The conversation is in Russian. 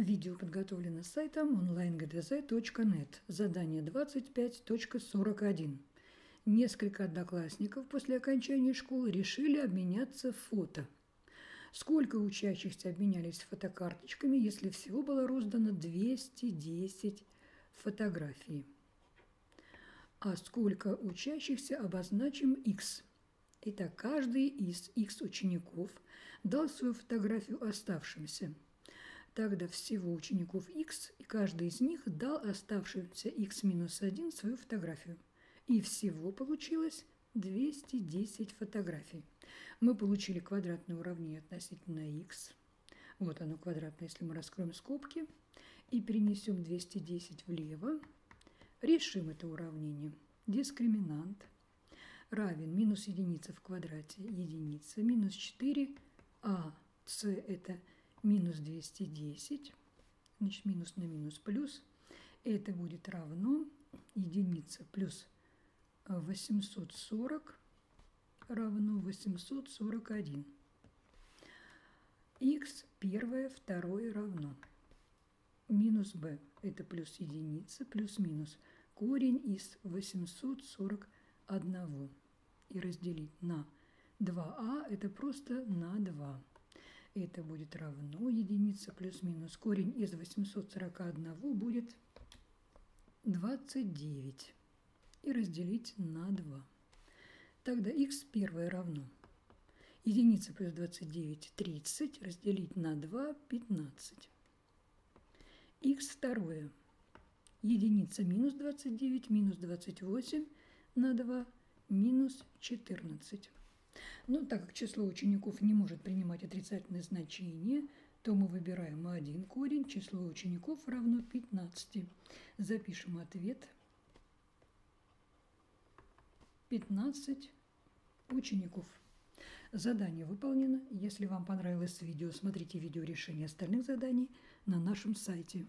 Видео подготовлено сайтом onlinegdz.net. Задание 25.41. Несколько одноклассников после окончания школы решили обменяться фото. Сколько учащихся обменялись фотокарточками, если всего было роздано 210 фотографий? А сколько учащихся обозначим X? Итак, каждый из X учеников дал свою фотографию оставшимся – Тогда всего учеников X, и каждый из них дал оставшимся X минус 1 свою фотографию. И всего получилось 210 фотографий. Мы получили квадратное уравнение относительно x. Вот оно квадратное, если мы раскроем скобки и перенесем 210 влево. Решим это уравнение. Дискриминант равен минус единица в квадрате единица, минус 4, а c это минус 210, значит, минус на минус плюс, это будет равно единица плюс 840 равно 841. х первое, второе равно минус b, это плюс единица, плюс минус корень из 841 и разделить на 2а, это просто на 2. Это будет равно единица плюс-минус. Корень из 841 будет 29. И разделить на 2. Тогда х первое равно единица плюс 29 – 30, разделить на 2 – 15. х второе единица минус 29 минус 28 на 2 минус 14. Но так как число учеников не может принимать отрицательное значение, то мы выбираем один корень, число учеников равно 15. Запишем ответ 15 учеников. Задание выполнено. Если вам понравилось видео, смотрите видео решения остальных заданий на нашем сайте.